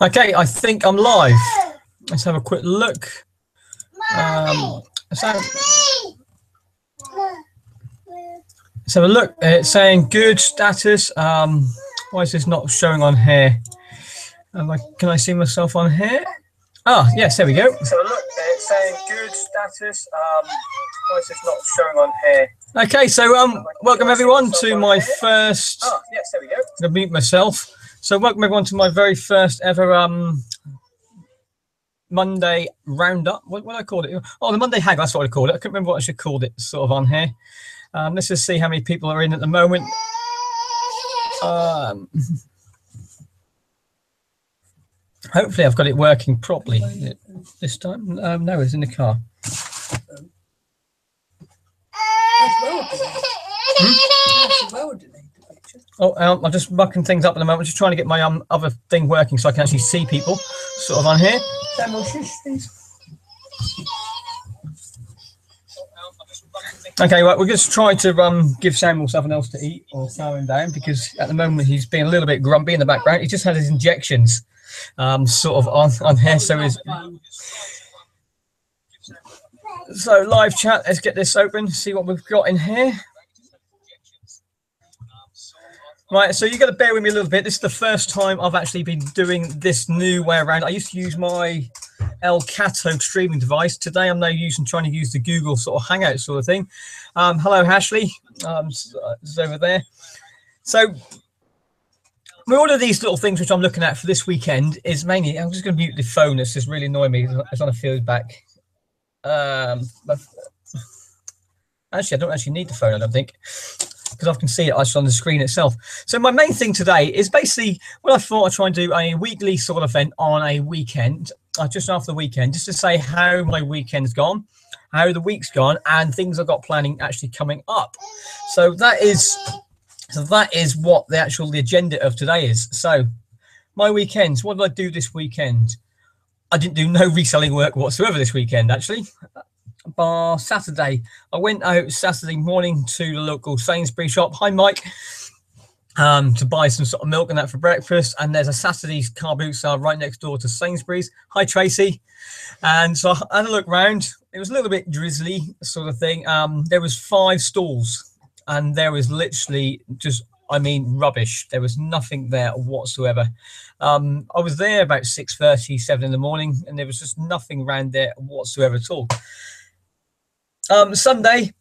Okay, I think I'm live. Let's have a quick look. Um, so, let's have a look. It's saying good status. Um, why is this not showing on here? I, can I see myself on here? Ah, yes, there we go. So look, it's saying good status. Um, why is this not showing on here? Okay, so um, welcome everyone to my first. Ah, yes, there we go. To meet myself. So welcome everyone to my very first ever um Monday roundup. What what I call it? Oh, the Monday hag. That's what I called it. I couldn't remember what I should called it. Sort of on here. Um, let's just see how many people are in at the moment. Um, hopefully, I've got it working properly this time. Um, no, it's in the car. Oh, um, I'm just mucking things up at the moment. Just trying to get my um other thing working so I can actually see people sort of on here. Okay, well, we're just trying to um give Samuel something else to eat or calm him down because at the moment he's being a little bit grumpy in the background. He just had his injections um sort of on on here, so his so live chat. Let's get this open. See what we've got in here. Right, so you got to bear with me a little bit. This is the first time I've actually been doing this new way around. I used to use my Elgato streaming device. Today I'm now using trying to use the Google sort of Hangout sort of thing. Um, hello, Ashley. Um, it's over there. So all of these little things which I'm looking at for this weekend is mainly I'm just going to mute the phone. It's just really annoying me. It's on a feedback. Um, actually, I don't actually need the phone. I don't think because I can see it actually on the screen itself. So my main thing today is basically what I thought I'd try and do a weekly sort of event on a weekend, uh, just after the weekend, just to say how my weekend's gone, how the week's gone, and things I've got planning actually coming up. So that is so that is what the actual the agenda of today is. So my weekends, what did I do this weekend? I didn't do no reselling work whatsoever this weekend, actually bar Saturday. I went out Saturday morning to the local Sainsbury shop. Hi, Mike. Um, to buy some sort of milk and that for breakfast. And there's a Saturday's car boot sale right next door to Sainsbury's. Hi, Tracy. And so I had a look round. It was a little bit drizzly, sort of thing. Um, there was five stalls, and there was literally just, I mean, rubbish. There was nothing there whatsoever. Um, I was there about 6.30, 7 in the morning, and there was just nothing around there whatsoever at all. Um, Sunday,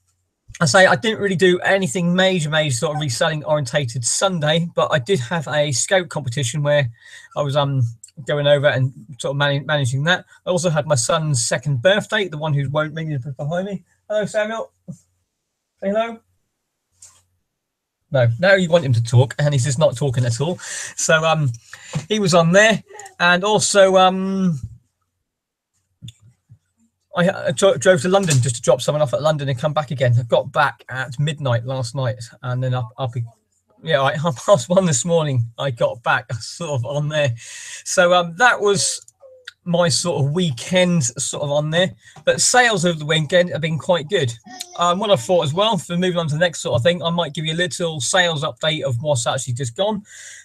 I say I didn't really do anything major, major sort of reselling orientated Sunday, but I did have a scout competition where I was um going over and sort of man- managing that. I also had my son's second birthday, the one who won't ring behind me. Hello, Samuel. Say hello. No, now you want him to talk, and he's just not talking at all. So um, he was on there, and also um, I drove to London just to drop someone off at London and come back again. I got back at midnight last night, and then up, up, yeah, I half past one this morning. I got back sort of on there, so um, that was my sort of weekend sort of on there. But sales over the weekend have been quite good. Um, what I thought as well for moving on to the next sort of thing, I might give you a little sales update of what's actually just gone.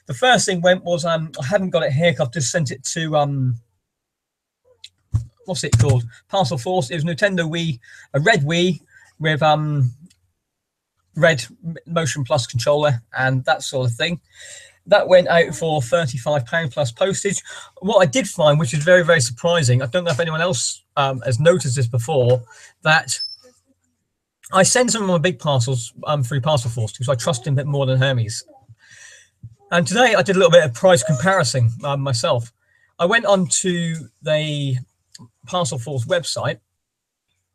The first thing went was um, I haven't got it here. I've just sent it to um what's it called? Parcel Force. It was Nintendo Wii, a red Wii with um red motion plus controller and that sort of thing. That went out for £35 plus postage. What I did find, which is very, very surprising, I don't know if anyone else um, has noticed this before, that I send some of my big parcels um, through Parcel Force because I trust him a bit more than Hermes. And today I did a little bit of price comparison um, myself. I went on to the Parcel Force website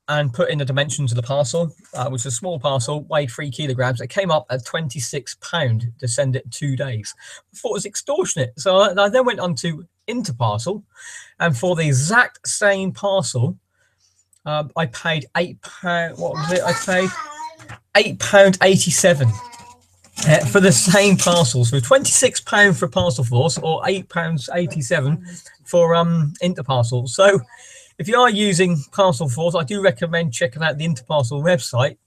and put in the dimensions of the parcel, uh, which was a small parcel, weighed three kilograms. It came up at 26 pound to send it two days. I thought it was extortionate. So I, I then went on to Interparcel, and for the exact same parcel, um, I paid eight pound. What was it? I paid eight pound eighty-seven. Uh, for the same parcel, so twenty-six pound for Parcel Force or eight pounds eighty-seven for um Interparcel. So if you are using Parcel Force, I do recommend checking out the Interparcel website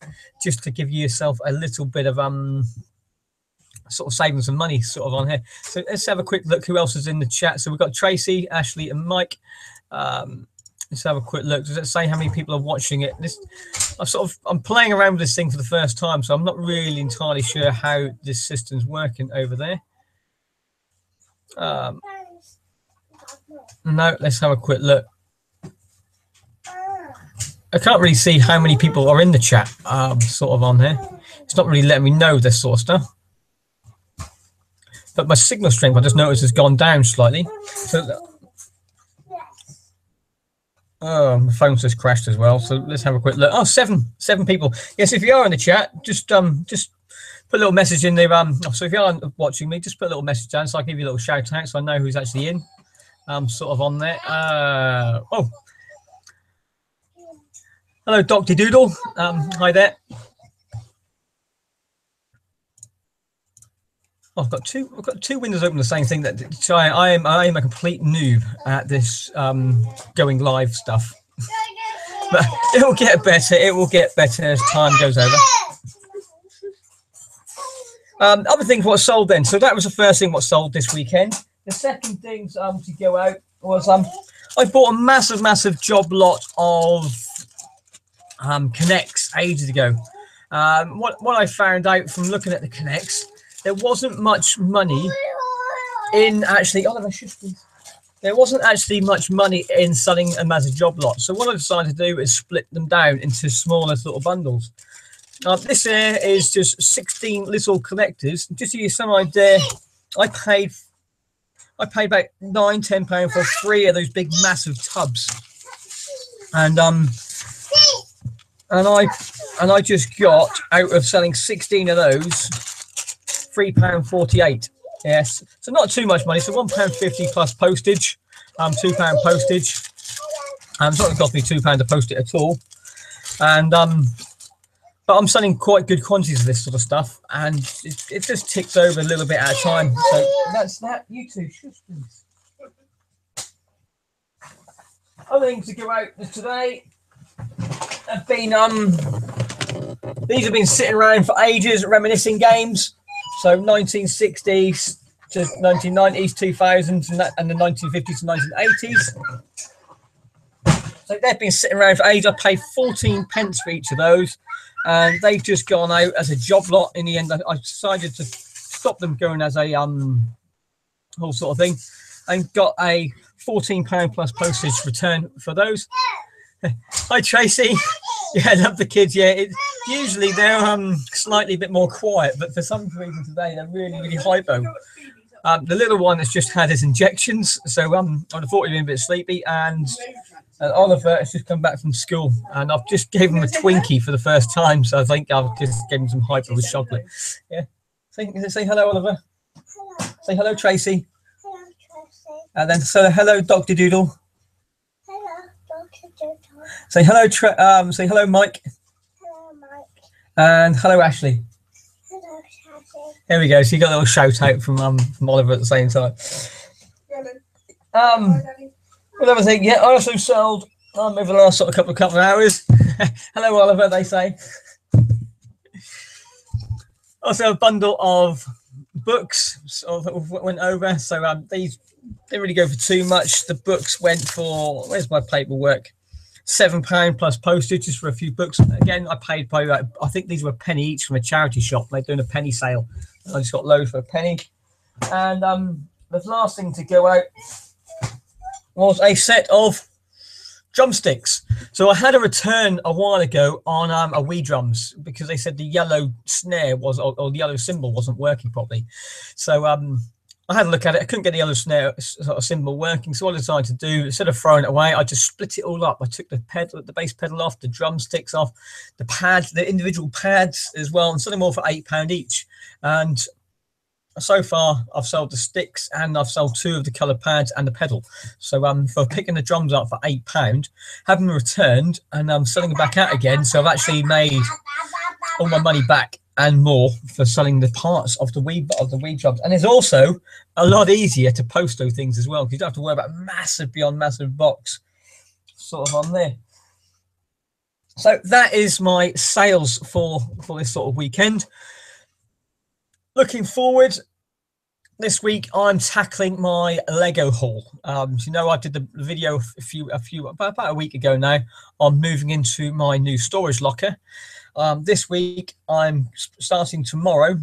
just to give yourself a little bit of um sort of saving some money sort of on here. So let's have a quick look who else is in the chat. So we've got Tracy, Ashley, and Mike. Um, let's have a quick look. Does it say how many people are watching it? This I'm sort of I'm playing around with this thing for the first time, so I'm not really entirely sure how this system's working over there. Um, no, let's have a quick look. I can't really see how many people are in the chat, um, sort of on here. It's not really letting me know this sort of stuff. But my signal strength, I just noticed, has gone down slightly. So, oh, my phone just crashed as well. So let's have a quick look. Oh, seven, seven people. Yes, if you are in the chat, just um, just put a little message in there. Um, so if you are watching me, just put a little message down so I give you a little shout out so I know who's actually in. Um, sort of on there. Uh, oh, Hello, Dr. Doodle. Um, hi there. Oh, I've got two. I've got two windows open. The same thing. That so I, I am. I am a complete noob at this um, going live stuff. but it will get better. It will get better as time goes over. Um, other things what sold then. So that was the first thing what sold this weekend. The second things um, to go out was um, I bought a massive, massive job lot of um, K'NEX ages ago. Um, what, what I found out from looking at the K'NEX, there wasn't much money in actually, Oliver, please. There wasn't actually much money in selling them as a job lot. So what I decided to do is split them down into smaller sort of bundles. Now this here is just 16 little connectors. Just to give you some idea, I paid I paid about nine, ten pounds for three of those big massive tubs. And um and I and I just got out of selling 16 of those three pound 48 yes. So not too much money. So one pound 50 plus postage. Um two pound postage. Um it's not cost me two pound to post it at all. And um but I'm selling quite good quantities of this sort of stuff. And it, it just ticks over a little bit at a time. So that's that. You two other things to go out today have been um these have been sitting around for ages, reminiscing games. So 1960s to 1990s, 2000s, and the 1950s to 1980s. So they've been sitting around for ages. I paid 14 pence for each of those, and they've just gone out as a job lot. In the end, I decided to stop them going as a um whole sort of thing, and got a 14 pound plus postage return for those. Hi Tracy. Yeah, I love the kids. Yeah, it, usually they're um slightly a bit more quiet, but for some reason today they're really really hypo. Um, the little one has just had his injections, so um, I thought he'd been a bit sleepy, and uh, Oliver has just come back from school, and I've just gave him a Twinkie for the first time, so I think I've just given him some hyper with chocolate. Yeah, say say hello, Oliver. Say hello, Tracy. Hello, Tracy. And then so hello, Doctor Doodle. Say hello, Tre- um, say hello, Mike. Hello, Mike. And hello, Ashley. Hello, Ashley. There we go. So you got a little shout out from um from Oliver at the same time. Um, thing, yeah, I also sold um over the last sort of couple of couple of hours. hello, Oliver. They say. also a bundle of books sort of went over. So um, these didn't really go for too much. The books went for where's my paperwork? Seven pound plus postage just for a few books. Again, I paid probably like, I think these were a penny each from a charity shop. They're doing a penny sale. I just got loads for a penny. And um, the last thing to go out was a set of drumsticks. So I had a return a while ago on um, a Wii drums because they said the yellow snare was or, or the yellow cymbal wasn't working properly. So um, I had a look at it. I couldn't get the yellow snare sort of symbol working. So what I decided to do, instead of throwing it away, I just split it all up. I took the pedal, the bass pedal off, the drumsticks off, the pads, the individual pads as well, and sold them all for eight pound each. And so far, I've sold the sticks and I've sold two of the colour pads and the pedal. So um, for picking the drums up for eight pound, having returned and I'm um, selling them back out again. So I've actually made all my money back and more for selling the parts of the weed of the Wii jobs. And it's also a lot easier to post those things as well because you don't have to worry about massive beyond massive box sort of on there. So that is my sales for for this sort of weekend. looking forward this week i'm tackling my lego haul um you know i did the video a few a few about, about a week ago now on moving into my new storage locker um this week i'm starting tomorrow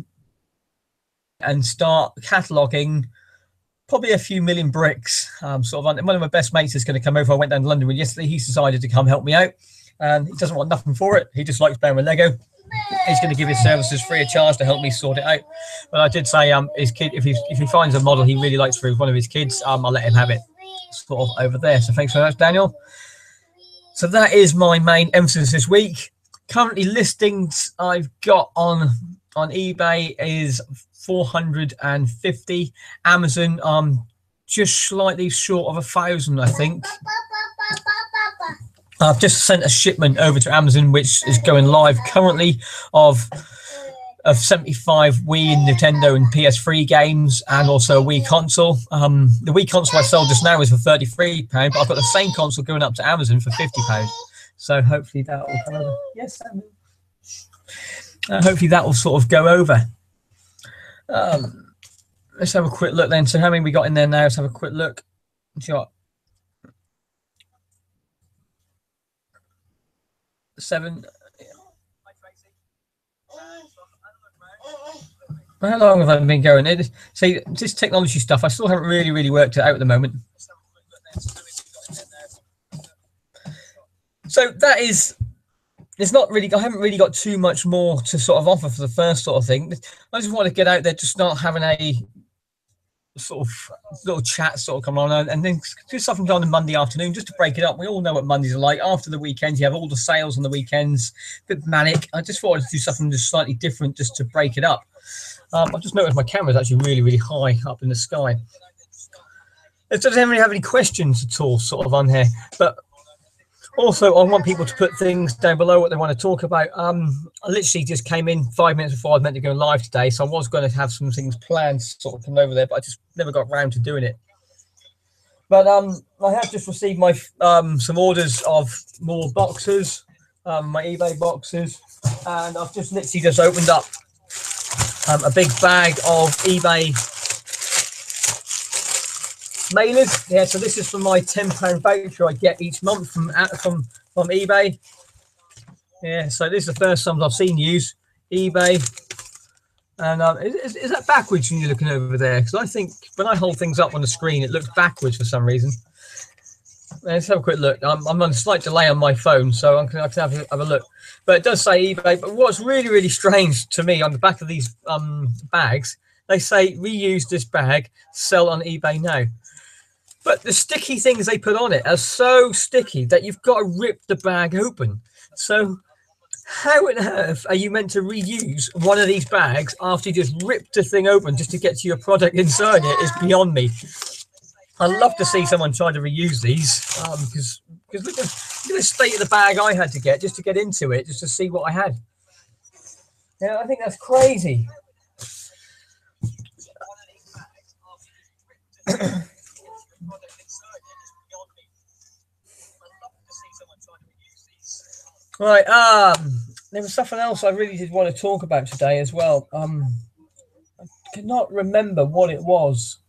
and start cataloging probably a few million bricks um sort of one of my best mates is going to come over i went down to london with yesterday he's decided to come help me out and he doesn't want nothing for it he just likes playing with lego he's going to give his services free of charge to help me sort it out. But I did say, um, his kid, if he if he finds a model he really likes for one of his kids, um, I'll let him have it sort of over there. So thanks very much, Daniel. So that is my main emphasis this week. Currently, listings I've got on on eBay is 450. Amazon, um, just slightly short of a thousand, I think. I've just sent a shipment over to Amazon, which is going live currently, of of 75 Wii Nintendo and PS3 games, and also a Wii console. Um, the Wii console I sold just now is for 33 pound, but I've got the same console going up to Amazon for 50 pound. So hopefully that will come over. Yes. Uh, hopefully that will sort of go over. Um, let's have a quick look then. So how many we got in there now? Let's have a quick look. Got seven. How long have I been going? It, see, this technology stuff, I still haven't really, really worked it out at the moment. So that is, it's not really, I haven't really got too much more to sort of offer for the first sort of thing. I just want to get out there, just not having a sort of little chat sort of come on and, and then do something on a Monday afternoon just to break it up. We all know what Mondays are like. After the weekends, you have all the sales on the weekends, a bit manic. I just thought I'd do something just slightly different just to break it up. Um, I've just noticed my camera's actually really, really high up in the sky. Does anybody have any questions at all, sort of on here? But also, I want people to put things down below what they want to talk about. Um, I literally just came in five minutes before I was meant to go live today, so I was going to have some things planned, sort of come over there, but I just never got round to doing it. But um, I have just received my um, some orders of more boxes, um, my eBay boxes, and I've just literally just opened up um, a big bag of eBay mailers. Yeah, so this is for my ten pound voucher I get each month from uh, from from eBay. Yeah, so this is the first time I've seen use eBay. And um, is, is, that backwards when you're looking over there? Because I think when I hold things up on the screen, it looks backwards for some reason. Let's have a quick look. I'm, I'm on a slight delay on my phone, so I'm going to have a, have a look. But it does say eBay. But what's really, really strange to me on the back of these um, bags, they say reuse this bag, sell on eBay now. But the sticky things they put on it are so sticky that you've got to rip the bag open. So how on earth are you meant to reuse one of these bags after you just ripped the thing open just to get to your product inside it is beyond me. I'd love to see someone try to reuse these because um, because look, look at the state of the bag I had to get just to get into it, just to see what I had. Yeah, I think that's crazy. Right. Um, there was something else I really did want to talk about today as well. Um, I cannot remember what it was.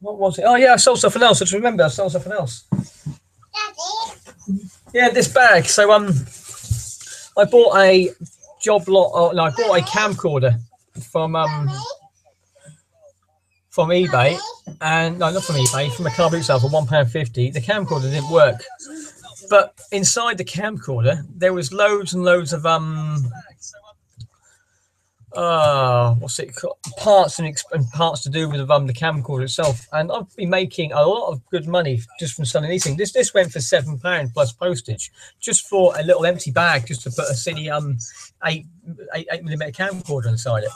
What was it? Oh yeah, I sold something else. I just remember I sold something else. Daddy. Yeah, this bag. So um, I bought a job lot. Oh, no, I bought a camcorder from um from eBay, and no, not from eBay, from a car boot sale for one pound fifty. The camcorder didn't work, but inside the camcorder there was loads and loads of um uh what's it called? Parts and, and parts to do with um the camcorder itself. And i've been making a lot of good money just from selling these things. This this went for seven pound plus postage just for a little empty bag just to put a silly um eight eight, eight millimeter camcorder inside it.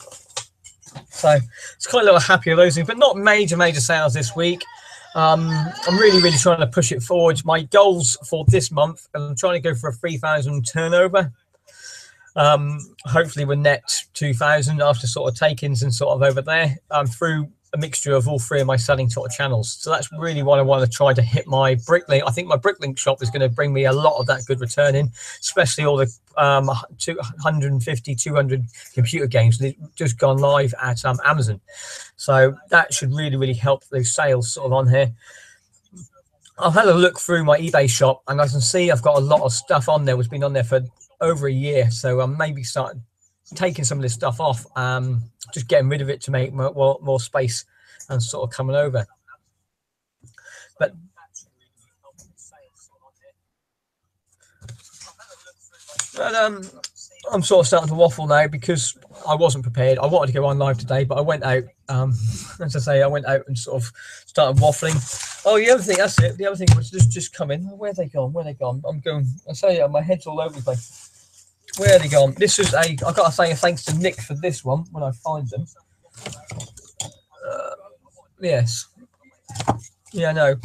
So it's quite a little happy with things but not major major sales this week um, I'm really, really trying to push it forward. My goals for this month, I'm trying to go for a 3,000 turnover. Um, hopefully, we're net 2,000 after sort of takings and sort of over there um, through a mixture of all three of my selling sort of channels. So that's really what I want to try to hit my Bricklink. I think my Bricklink shop is going to bring me a lot of that good return in, especially all the um, 250, 200 computer games just gone live at um, Amazon. So that should really, really help those sales sort of on here. I've had a look through my eBay shop and I can see I've got a lot of stuff on there has been on there for over a year. So I'm maybe starting taking some of this stuff off, um, just getting rid of it to make more, more, more space and sort of coming over. But but um, I'm sort of starting to waffle now because I wasn't prepared. I wanted to go on live today, but I went out. Um, as I say, I went out and sort of started waffling. Oh, the other thing, that's it. The other thing was just just coming. Where they gone? Where they gone? I'm going. I say uh, my head's all over the place. Where they gone? This is a. I've got to say thanks to Nick for this one when I find them. Uh, yes. Yeah, no.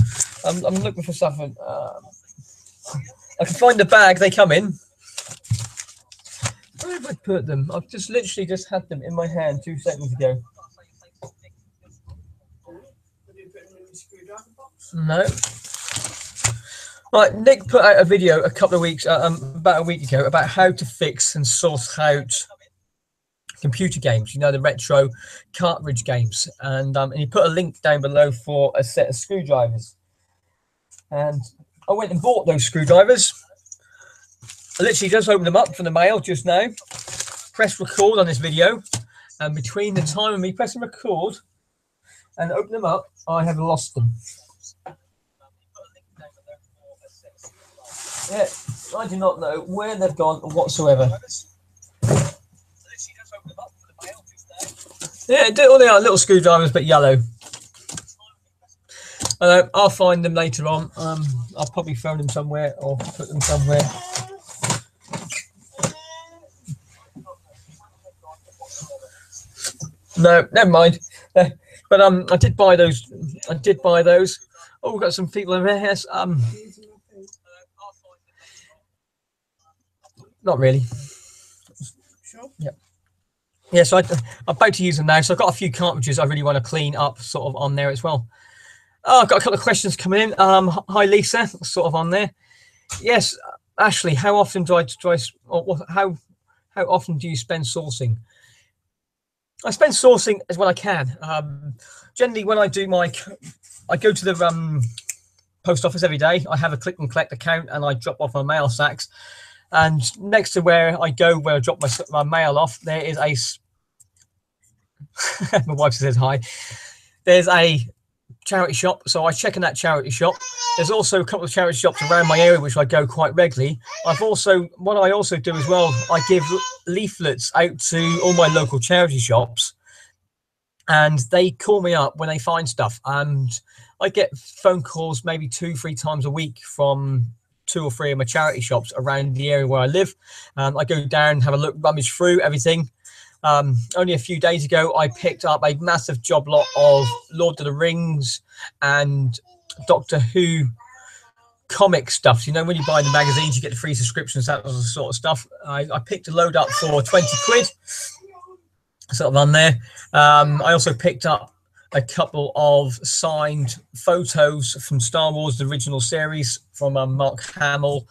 I'm, I'm looking for something. Um, I can find the bag they come in. Have I put them? I've just literally just had them in my hand two seconds ago. No. Right, Nick put out a video a couple of weeks, uh, um, about a week ago, about how to fix and source out computer games. You know the retro cartridge games, and um, and he put a link down below for a set of screwdrivers. And I went and bought those screwdrivers. I literally just opened them up from the mail just now. Press record on this video, and between the time of me pressing record and open them up, I have lost them. Yeah, I do not know where they've gone whatsoever. Yeah, all they are little screwdrivers, but yellow. Uh, I'll find them later on. Um, I'll probably throw them somewhere or put them somewhere. No, never mind. Uh, but um, I did buy those. I did buy those. Oh, we've got some people in here. Um, Not really. Sure. Yeah. Yeah, so I, I'm about to use them now. So I've got a few cartridges I really want to clean up sort of on there as well. Oh, I've got a couple of questions coming in. Um, hi, Lisa, sort of on there. Yes, Ashley, how often do I, do I or how, how often do you spend sourcing? I spend sourcing as well I can. Um, generally, when I do my, I go to the um, post office every day. I have a click and collect account and I drop off my mail sacks. And next to where I go, where I drop my, my mail off, there is a. my wife says hi. There's a charity shop, so I check in that charity shop. There's also a couple of charity shops around my area which I go quite regularly. I've also what I also do as well. I give leaflets out to all my local charity shops, and they call me up when they find stuff. And I get phone calls maybe two, three times a week from two or three of my charity shops around the area where I live. Um, I go down, have a look, rummage through everything. Um, only a few days ago, I picked up a massive job lot of Lord of the Rings and Doctor Who comic stuff. You know, when you buy the magazines, you get the free subscriptions, that sort of stuff. I, I picked a load up for 20 quid, sort of on there. Um, I also picked up a couple of signed photos from Star Wars, the original series, from um, Mark Hamill,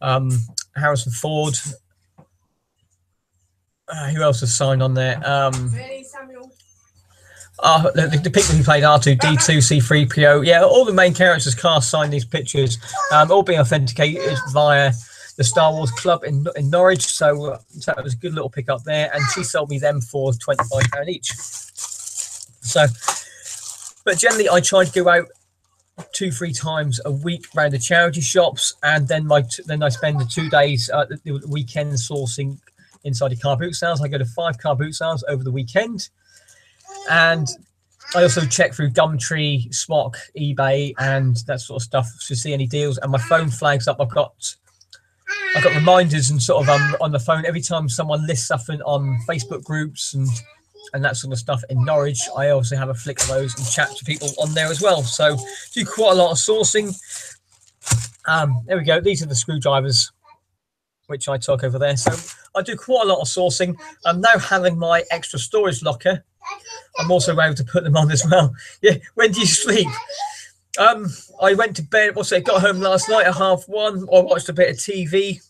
um, Harrison Ford. Uh, who else has signed on there? Um, Really, Samuel? uh, the, the picture he played R2, D2, C3PO. Yeah, all the main characters cast signed these pictures, um, all being authenticated via the Star Wars Club in, in Norwich. So, uh, so that was a good little pick up there. And she sold me them for £25 each. So, but generally, I try to go out two, three times a week around the charity shops, and then my then I spend the two days uh, the weekend sourcing inside the car boot sales. I go to five car boot sales over the weekend, and I also check through Gumtree, Shpock, eBay, and that sort of stuff to see any deals. And my phone flags up. I've got I've got reminders and sort of um, on the phone every time someone lists something on Facebook groups and and that sort of stuff in Norwich. I also have a flick of those and chat to people on there as well. So do quite a lot of sourcing. Um, there we go. These are the screwdrivers which I took over there. So I do quite a lot of sourcing. I'm now having my extra storage locker I'm also able to put them on as well. Yeah. When do you sleep? Um, I went to bed. What's it? Got home last night at half one. I watched a bit of TV.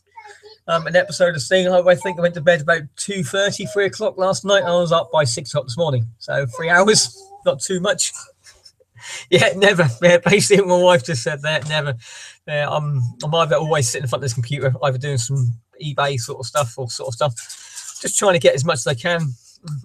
Um, an episode of Sting. I think I went to bed about 2.30, 3 o'clock last night. And I was up by six o'clock this morning. So three hours, not too much. Yeah, never. Yeah, basically, my wife just said that. Never. Yeah, I'm, I'm either always sitting in front of this computer, either doing some eBay sort of stuff or sort of stuff, just trying to get as much as I can.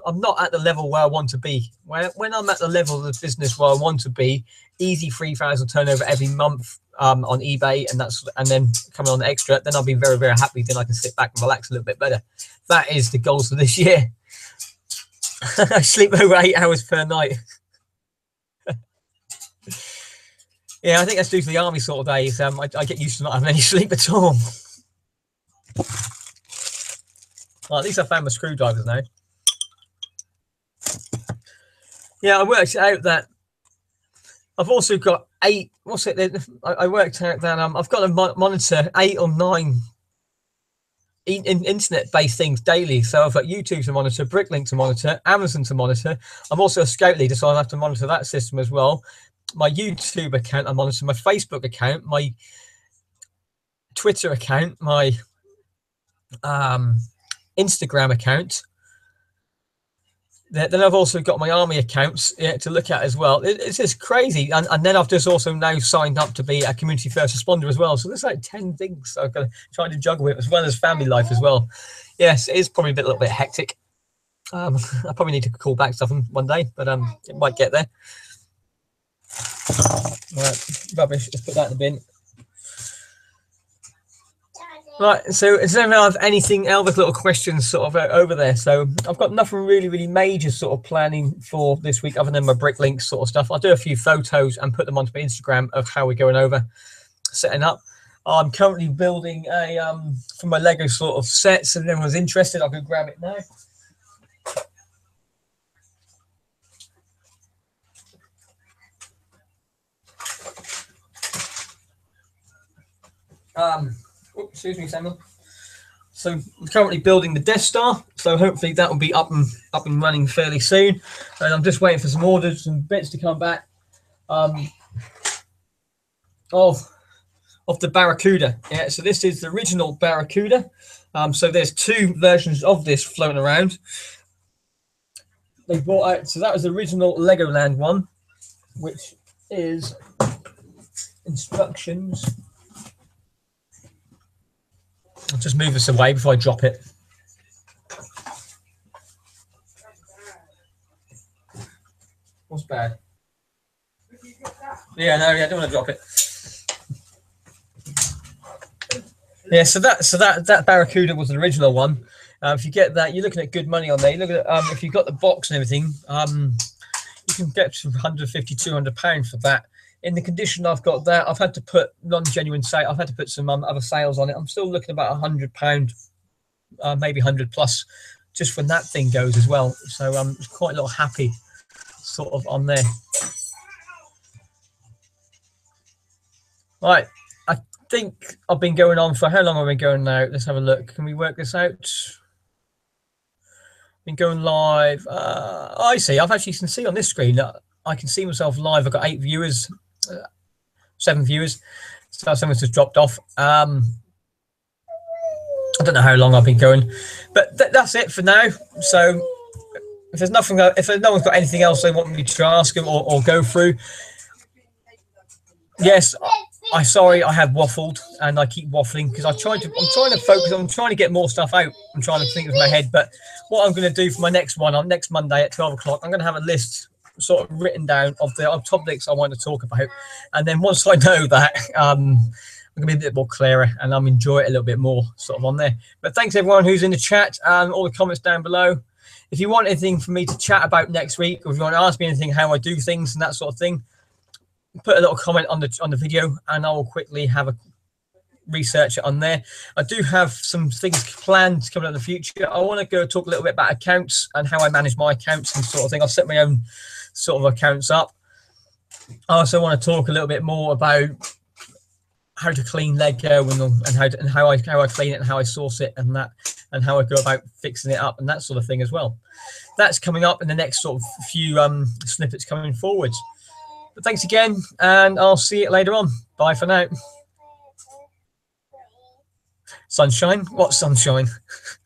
I'm not at the level where I want to be. Where when I'm at the level of the business where I want to be, easy three thousand turnover every month um, on eBay, and that's and then coming on the extra, then I'll be very very happy. Then I can sit back and relax a little bit better. That is the goals for this year. I sleep over eight hours per night. Yeah, I think that's due to the army sort of days. Um, I, I get used to not having any sleep at all. Well, at least I found my screwdrivers now. Yeah, I worked out that I've also got eight. What's it? I, I worked out that um, I've got to mo- monitor eight or nine in, in internet-based things daily. So I've got YouTube to monitor, Bricklink to monitor, Amazon to monitor. I'm also a scout leader, so I have to monitor that system as well. My YouTube account, I'm monitor my Facebook account, my Twitter account, my um, Instagram account. Then I've also got my army accounts yeah, to look at as well. It- it's just crazy. And, and then I've just also now signed up to be a community first responder as well. So there's like 10 things I've got to try to juggle with, as well as family life as well. Yes, it is probably a bit, a little bit hectic. Um, I probably need to call back stuff one day, but um, it might get there. Right, rubbish. Let's put that in the bin. Right, so does anyone have anything else, little questions sort of uh, over there? So I've got nothing really, really major sort of planning for this week other than my bricklink sort of stuff. I'll do a few photos and put them onto my Instagram of how we're going over setting up. I'm currently building a um for my Lego sort of sets, and if anyone's interested, I can grab it now. Um, oops, excuse me, Samuel. So I'm currently building the Death Star, so hopefully that will be up and up and running fairly soon. And I'm just waiting for some orders, and bits to come back. Um, of of the Barracuda. Yeah, so this is the original Barracuda. Um, so there's two versions of this floating around. They brought out so that was the original Legoland one, which is instructions. I'll just move this away before I drop it. What's bad? Yeah, no, yeah, I don't want to drop it. Yeah, so that so that that Barracuda was the original one. Uh, if you get that, you're looking at good money on there. You look at um, if you've got the box and everything, um, you can get to 150, 200 pounds for that. In the condition I've got that, I've had to put non-genuine sale. I've had to put some um, other sales on it. I'm still looking about a hundred pound, uh, maybe hundred plus, just when that thing goes as well. So um, it's quite a little happy, sort of on there. Right, I think I've been going on for how long have been going now? Let's have a look. Can we work this out? Been going live. Uh, I see. I've actually can see on this screen that I can see myself live. I've got eight viewers, uh, seven viewers. So someone's just dropped off. Um, I don't know how long I've been going, but th- that's it for now. So if there's nothing, if there's no one's got anything else they want me to ask them or, or go through, yes, I, sorry I have waffled and I keep waffling because I tried to. I'm trying to focus. I'm trying to get more stuff out. I'm trying to think of my head. But what I'm going to do for my next one on next Monday at 12 o'clock, I'm going to have a list sort of written down of the topics I want to talk about, and then once I know that, um, I'm gonna be a bit more clearer and I'm enjoy it a little bit more sort of on there. But thanks everyone who's in the chat and all the comments down below. If you want anything for me to chat about next week, or if you want to ask me anything how I do things and that sort of thing, put a little comment on the on the video and I will quickly have a research it on there. I do have some things planned coming up in the future. I want to go talk a little bit about accounts and how I manage my accounts and sort of thing. I've set my own sort of accounts up. I also want to talk a little bit more about how to clean Lego and, and how to, and how I how I clean it and how I source it and that and how I go about fixing it up and that sort of thing as well. That's coming up in the next sort of few um, snippets coming forwards. But thanks again, and I'll see you later on. Bye for now. Sunshine? What sunshine?